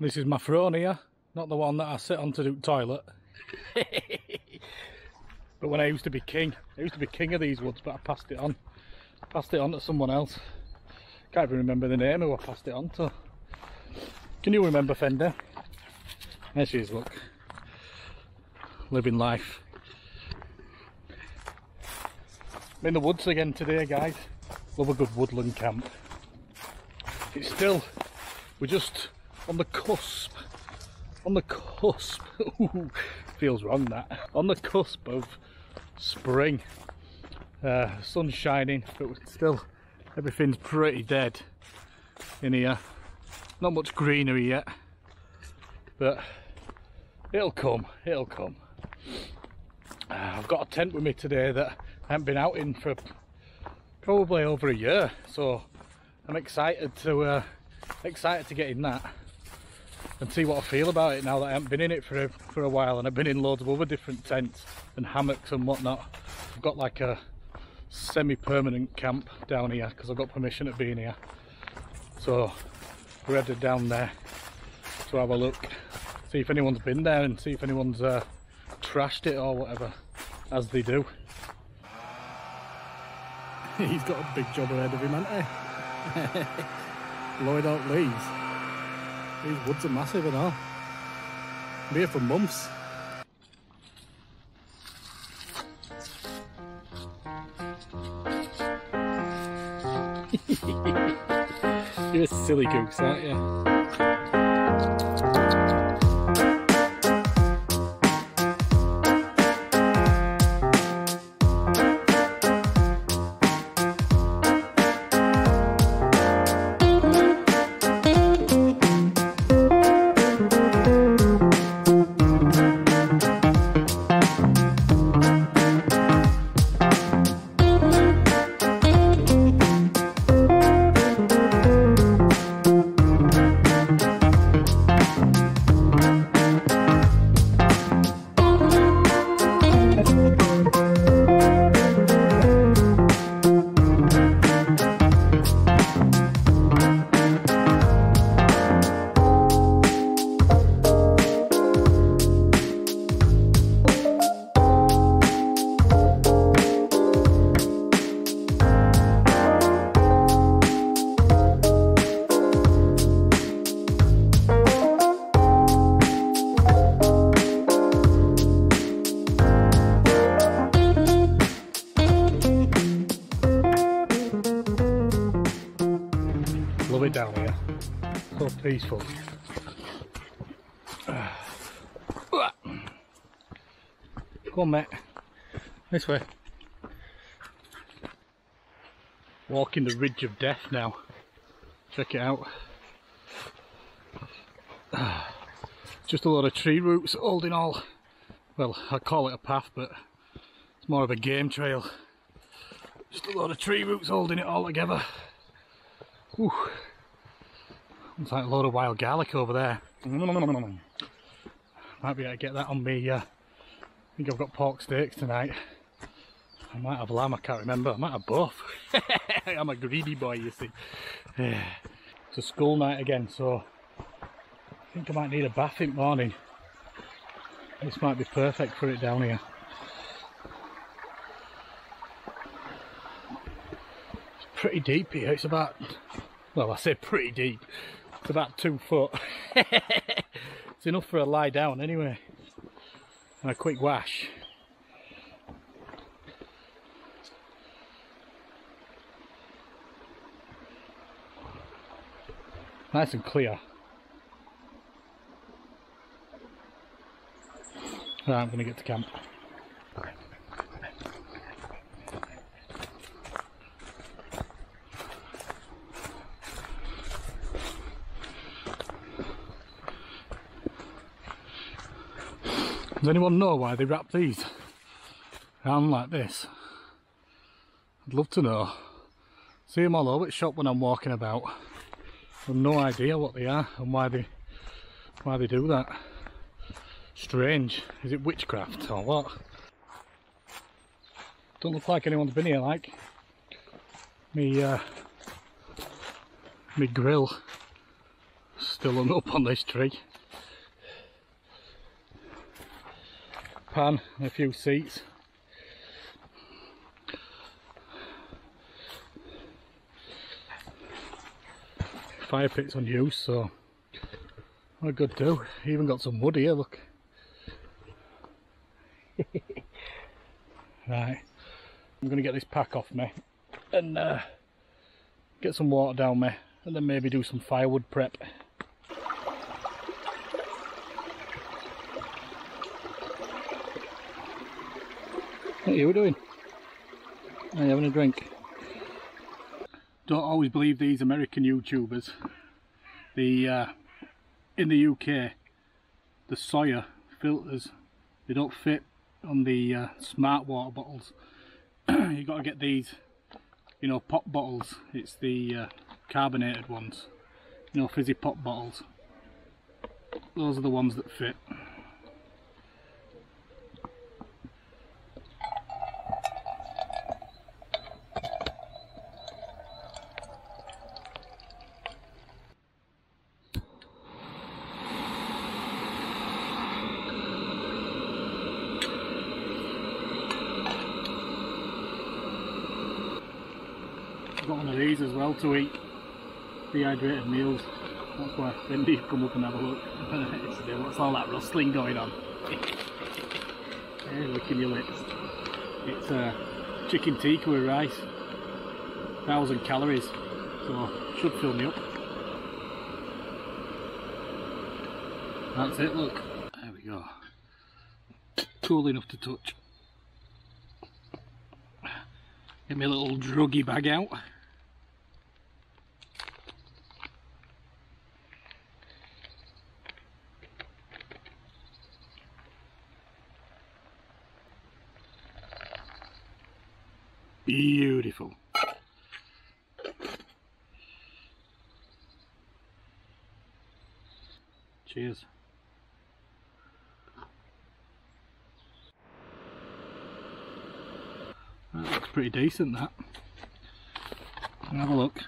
This is my throne here, not the one that I sit on to do toilet. but when I used to be king, I used to be king of these woods, but I passed it on. Passed it on to someone else. Can't even remember the name who I passed it on to. Can you remember Fendy? There she is, look. Living life. I'm in the woods again today, guys. Love a good woodland camp. It's still, we're just on the cusp, on the cusp, Ooh, feels wrong that, on the cusp of spring. Uh, sun's shining, but still everything's pretty dead in here. Not much greenery yet, but it'll come, it'll come. Uh, I've got a tent with me today that I haven't been out in for probably over a year, so I'm excited to uh, excited to get in that and see what I feel about it now that I haven't been in it for a, for a while and I've been in loads of other different tents and hammocks and whatnot. I've got like a semi-permanent camp down here because I've got permission to be in here. So we're headed down there to have a look, see if anyone's been there and see if anyone's uh, trashed it or whatever, as they do. He's got a big job ahead of him, hasn't he? Lloyd out leaves. These woods are massive and all. Be here for months. You're a silly goose, aren't you? Peaceful. Come on, mate. This way. Walking the ridge of death now. Check it out. Just a lot of tree roots holding all. Well, I call it a path, but it's more of a game trail. Just a lot of tree roots holding it all together. Whew. Looks like a load of wild garlic over there. Might be able to get that on me. Uh, I think I've got pork steaks tonight. I might have lamb, I can't remember. I might have both. I'm a greedy boy, you see. it's a school night again, so I think I might need a bath in the morning. This might be perfect for it down here. It's pretty deep here. It's about, well, I say pretty deep. It's about two foot. it's enough for a lie down anyway. And a quick wash. Nice and clear. Right, I'm going to get to camp. Does anyone know why they wrap these around like this? I'd love to know. See them all over the shop when I'm walking about. I've no idea what they are and why they why they do that. Strange. Is it witchcraft or what? Don't look like anyone's been here like. Me uh me grill Still hung up on this tree. Pan and a few seats. Fire pit's on unused, so what a good do. Even got some wood here, look. right, I'm to get this pack off me and uh, get some water down me and then maybe do some firewood prep. What are you doing? Are you having a drink? Don't always believe these American YouTubers. The uh, in the UK, the Sawyer filters they don't fit on the uh, smart water bottles. you got to get these, you know, pop bottles. It's the uh, carbonated ones, you know, fizzy pop bottles. Those are the ones that fit. got one of these as well to eat dehydrated meals. That's why Cindy come up and have a look. What's all that rustling going on? hey, licking your lips. It's uh, chicken tikka with rice. Thousand calories, so should fill me up. That's it, look. There we go. Cool enough to touch. Get my little druggy bag out. Beautiful. Cheers. That looks pretty decent that. Have a look.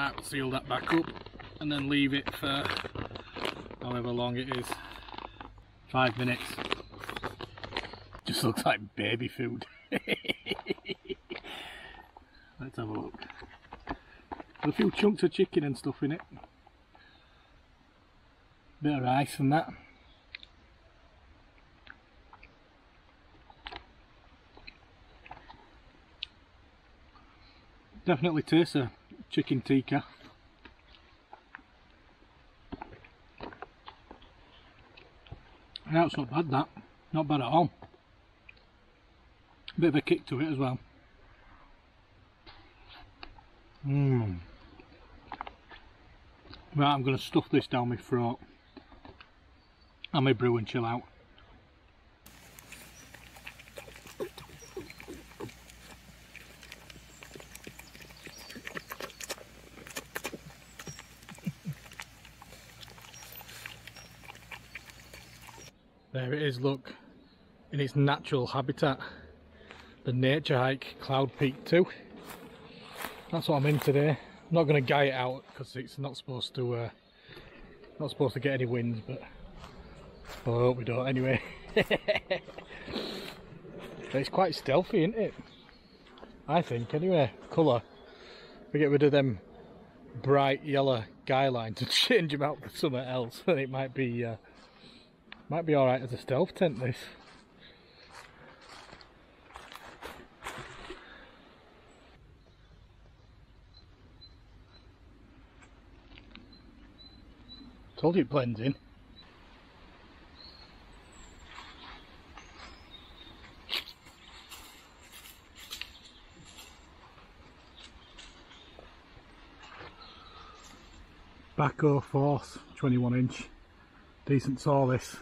Right, seal that back up and then leave it for however long it is. Five minutes. Just looks like baby food. Let's have a look. There's a few chunks of chicken and stuff in it. Bit of rice and that. Definitely tastes a chicken tikka. Now it's not bad that, not bad at all. Bit of a kick to it as well. Mmm. Right, I'm going to stuff this down my throat. And my brew and chill out. There it is, look, in its natural habitat. The nature hike, Cloud Peak 2. That's what I'm in today. I'm not going to guy it out because it's not supposed to uh, not supposed to get any winds, but well, I hope we don't anyway. it's quite stealthy, isn't it? I think, anyway. Colour. We get rid of them bright yellow guy lines and change them out for something else, then it might be uh, might be alright as a stealth tent. This. Told you it blends in. Bahco Force 21 inch. Decent saw this.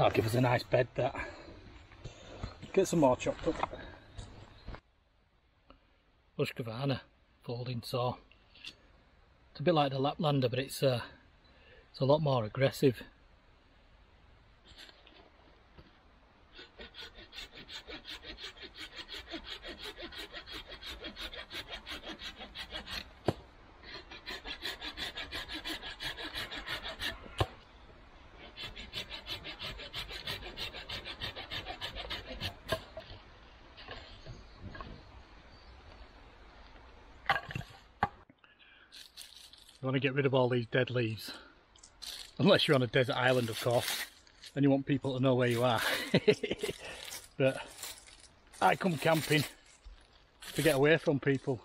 That'll give us a nice bed that. Get some more chopped up. Husqvarna folding saw. It's a bit like the Laplander but it's uh, it's a lot more aggressive. Want to get rid of all these dead leaves. Unless you're on a desert island, of course. Then you want people to know where you are. but I come camping to get away from people.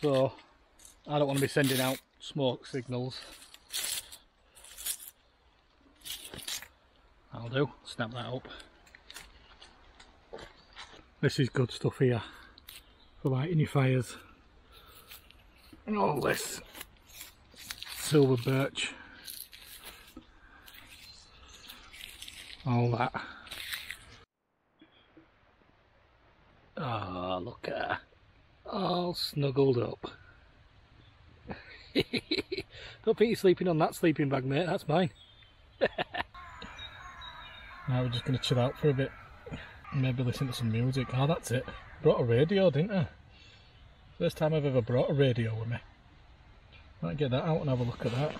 So I don't want to be sending out smoke signals. I'll do. Snap that up. This is good stuff here for lighting your fires. And all this silver birch. All that. Oh, look at her. All snuggled up. Don't think you're sleeping on that sleeping bag, mate. That's mine. now we're just going to chill out for a bit. Maybe listen to some music. Oh, that's it. Brought a radio, didn't I? First time I've ever brought a radio with me. Might get that out and have a look at that.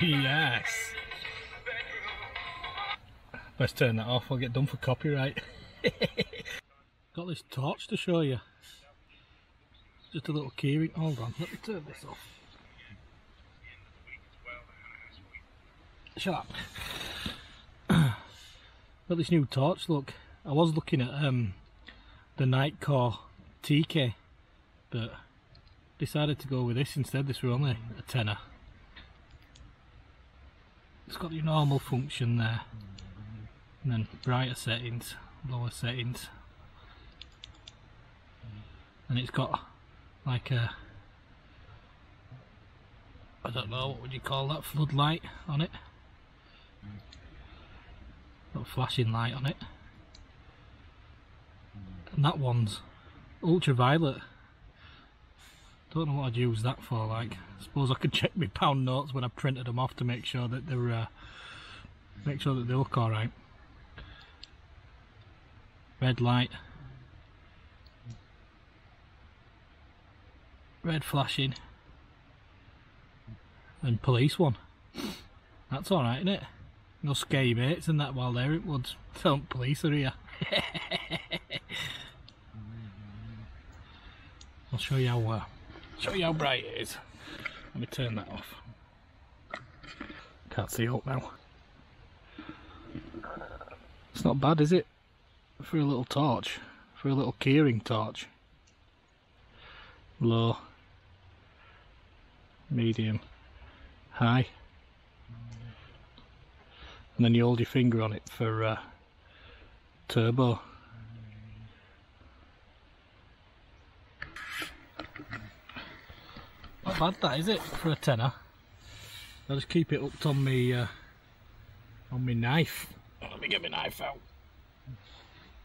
Yes. Let's turn that off, I'll get done for copyright. Got this torch to show you. Just a little keyring. Hold on, let me turn this off. Shut up. Got this new torch, look. I was looking at um, the Nitecore TK but decided to go with this instead. This were only a tenner. It's got your normal function there. And then brighter settings lower settings. And it's got like a I don't know what would you call that floodlight on it? Got flashing light on it. And that one's ultraviolet. Don't know what I'd use that for. Like, I suppose I could check my pound notes when I printed them off to make sure that they're uh, make sure that they look all right. Red light, red flashing, and police one. That's all right, isn't it? No scary mates and that while they're in woods. Don't police are here. Show you how uh, show you how bright it is. Let me turn that off. Can't see up now. It's not bad, is it? For a little torch, for a little keyring torch. Low, medium, high, and then you hold your finger on it for uh, turbo. Bad that is it for a tenner. I'll just keep it hooked on me uh, on my knife. Oh, let me get my knife out.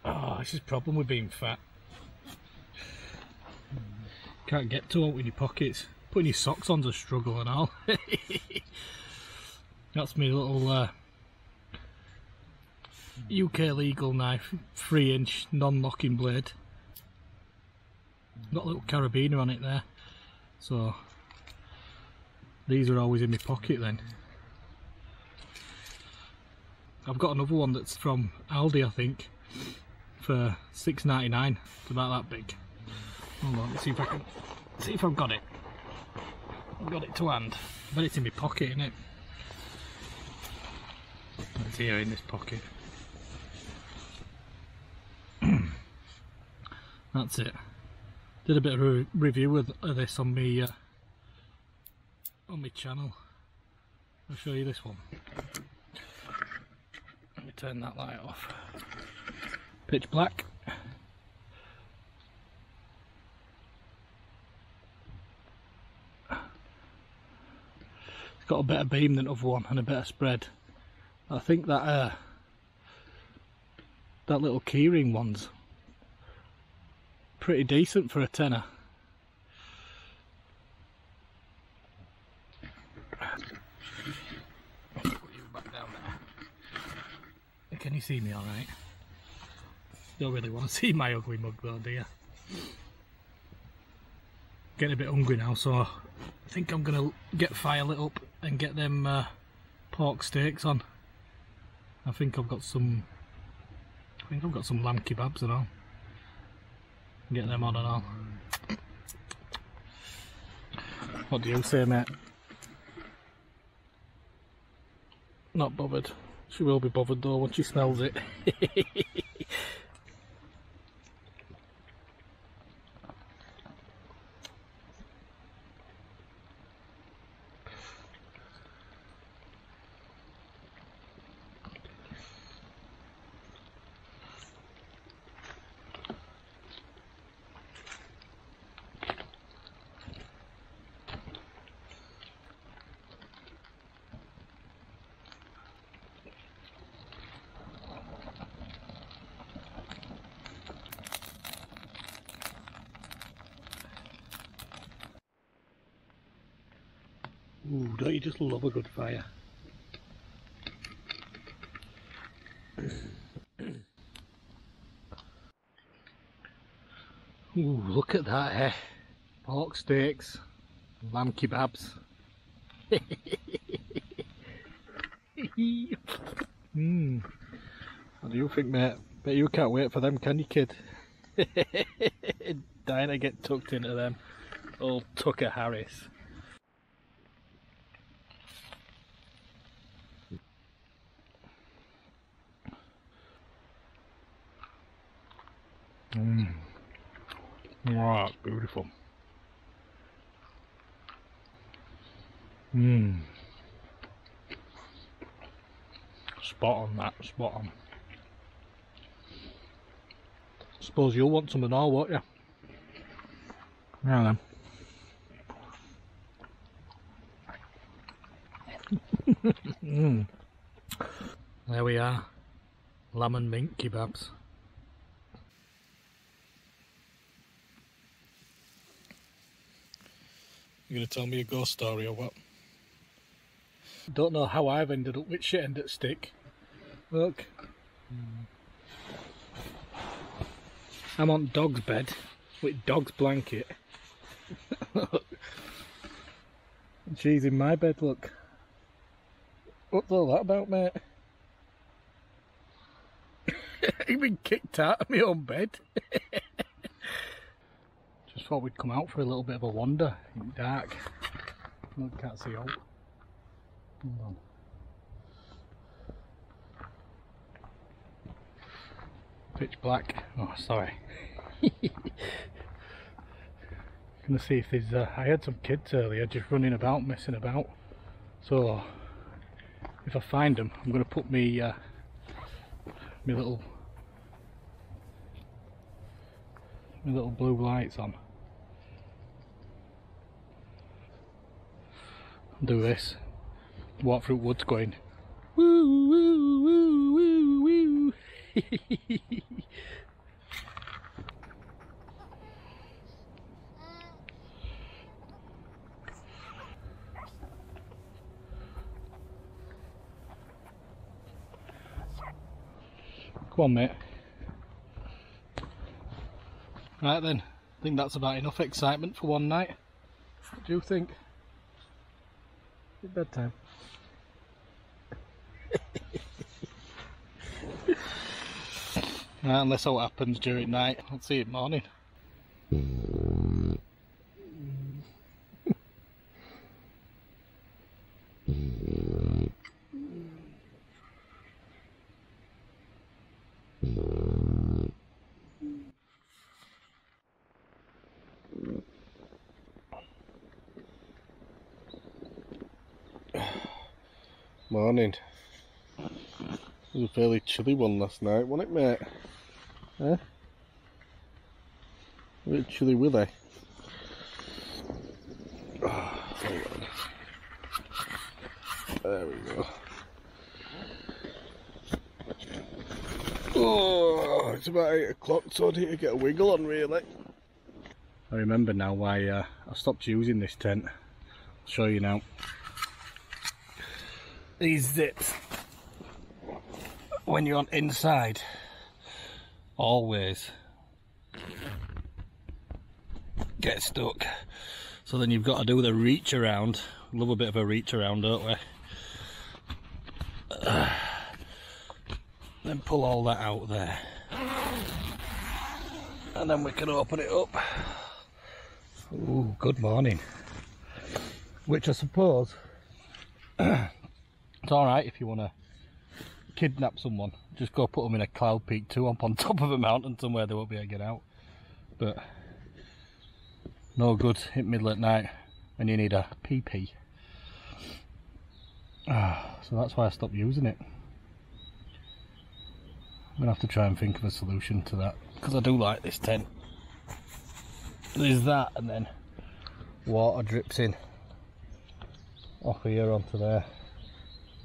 Oh, this is problem with being fat. Can't get to it with your pockets. Putting your socks on's a struggle and all. That's my little uh, UK legal knife, 3 inch non-locking blade. Got a little carabiner on it there. So these are always in my pocket then. I've got another one that's from Aldi I think for six ninety nine. It's about that big. Hold on, let's see if I can see if I've got it. I've got it to hand. But it's in my pocket, isn't it? It's here in this pocket. That's it. Did a bit of a review of this on me uh, on my channel. I'll show you this one. Let me turn that light off. Pitch black. It's got a better beam than other one and a better spread. I think that uh, that little keyring one's pretty decent for a tenner. Can you see me alright? Don't really want to see my ugly mug though, do you? Getting a bit hungry now, so I think I'm going to get fire lit up and get them uh, pork steaks on. I think I've got some I think I've got some lamb kebabs and all. Get them on and all. What do you say, mate? Not bothered. She will be bothered though once she smells it. Ooh, don't you just love a good fire? Ooh, look at that, eh? Pork steaks, lamb kebabs. Mmm. What do you think, mate? Bet you can't wait for them, can you, kid? Dying to get tucked into them. Old Tucker Harris. Mmm. Wow, beautiful. Mmm. Spot on that, spot on. Suppose you'll want some and all, won't you? Yeah then. mm. There we are. Lamb and mink kebabs. You gonna tell me a ghost story or what? Don't know how I've ended up with shit end at stick. Look. I'm on dog's bed with dog's blanket. She's in my bed, look. What's all that about, mate? You've been kicked out of my own bed. Just thought we'd come out for a little bit of a wander in the dark. No, can't see out. Hold on. Pitch black. Oh, sorry. Gonna see if there's. Uh, I had some kids earlier just running about, messing about. So if I find them, I'm gonna put me uh, my little my little blue lights on. Do this. Walk through woods going woo woo woo woo woo. Come on, mate. Right then, I think that's about enough excitement for one night. What do you think? Bedtime. unless all happens during night, I'll see it morning. Morning. It was a fairly chilly one last night, wasn't it, mate? Huh? A bit chilly willy. Oh. There we go. Oh, it's about 8 o'clock, so I need to get a wiggle on really. I remember now why uh, I stopped using this tent. I'll show you now. These zips, when you're on inside, always get stuck. So then you've got to do the reach around. Love a bit of a reach around, don't we? Then pull all that out there. And then we can open it up. Ooh, good morning. Which I suppose it's alright if you want to kidnap someone. Just go put them in a cloud peak 2 up on top of a mountain somewhere they won't be able to get out. But no good hit middle at night when you need a PP. Ah, so that's why I stopped using it. I'm gonna have to try and think of a solution to that because I do like this tent. There's that, and then water drips in off here onto there,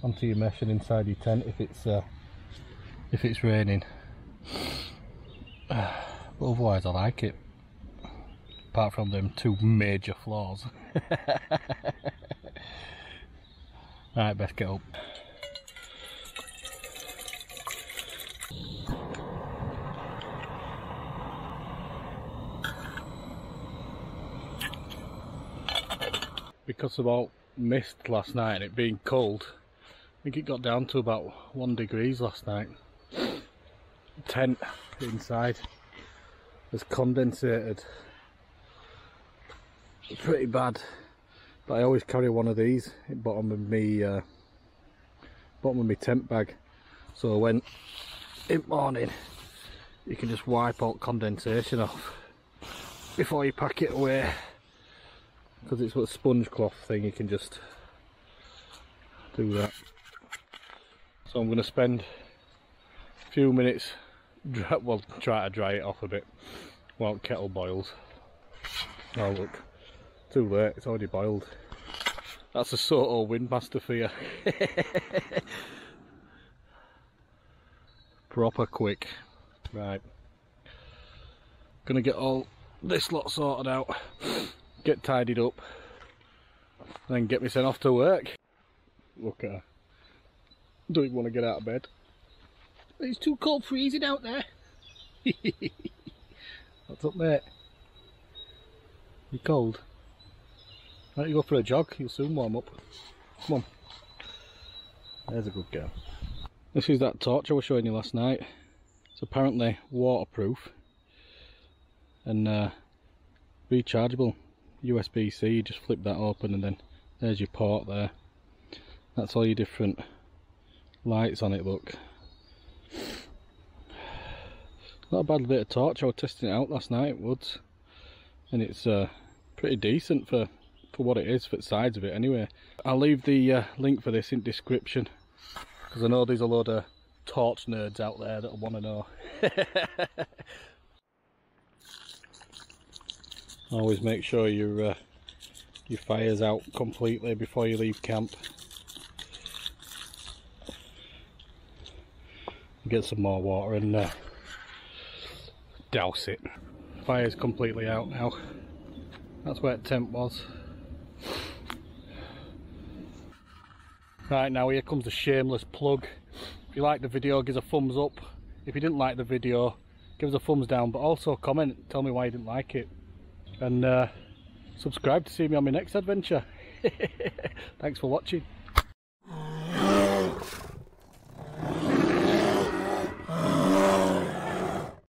onto your mesh and inside your tent if it's uh, if it's raining. But otherwise, I like it. Apart from them two major flaws. right, best get up. because of all mist last night and it being cold, I think it got down to about one degrees last night. tent inside has condensated pretty bad, but I always carry one of these bottom of me uh, bottom of my tent bag. So when in morning you can just wipe out condensation off before you pack it away because it's a sponge cloth thing you can just do that so I'm going to spend a few minutes well try to dry it off a bit while kettle boils. Oh look too late it's already boiled. That's a Soto Windmaster for you proper quick. Right. Gonna get all this lot sorted out get tidied up, then get me sent off to work. Look at her. Don't even want to get out of bed. It's too cold freezing out there. What's up mate? You cold? Why don't you go for a jog? You'll soon warm up. Come on. There's a good girl. This is that torch I was showing you last night. It's apparently waterproof and uh, rechargeable. USB-C, you just flip that open and then there's your port there. That's all your different lights on it, look. Not a bad bit of torch, I was testing it out last night, Woods. And it's uh, pretty decent for, for what it is, for the size of it anyway. I'll leave the uh, link for this in description. Because I know there's a lot of torch nerds out there that want to know. always make sure your uh, your fire's out completely before you leave camp get some more water and uh, douse it. Fire's completely out now. That's where the tent was. Right now here comes a shameless plug. If you like the video give us a thumbs up. If you didn't like the video give us a thumbs down but also comment tell me why you didn't like it. And uh, subscribe to see me on my next adventure. Thanks for watching.